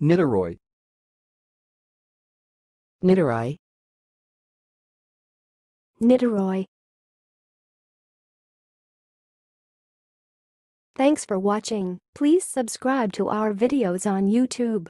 Niterói. Niterói. Niterói. Thanks for watching. Please subscribe to our videos on YouTube.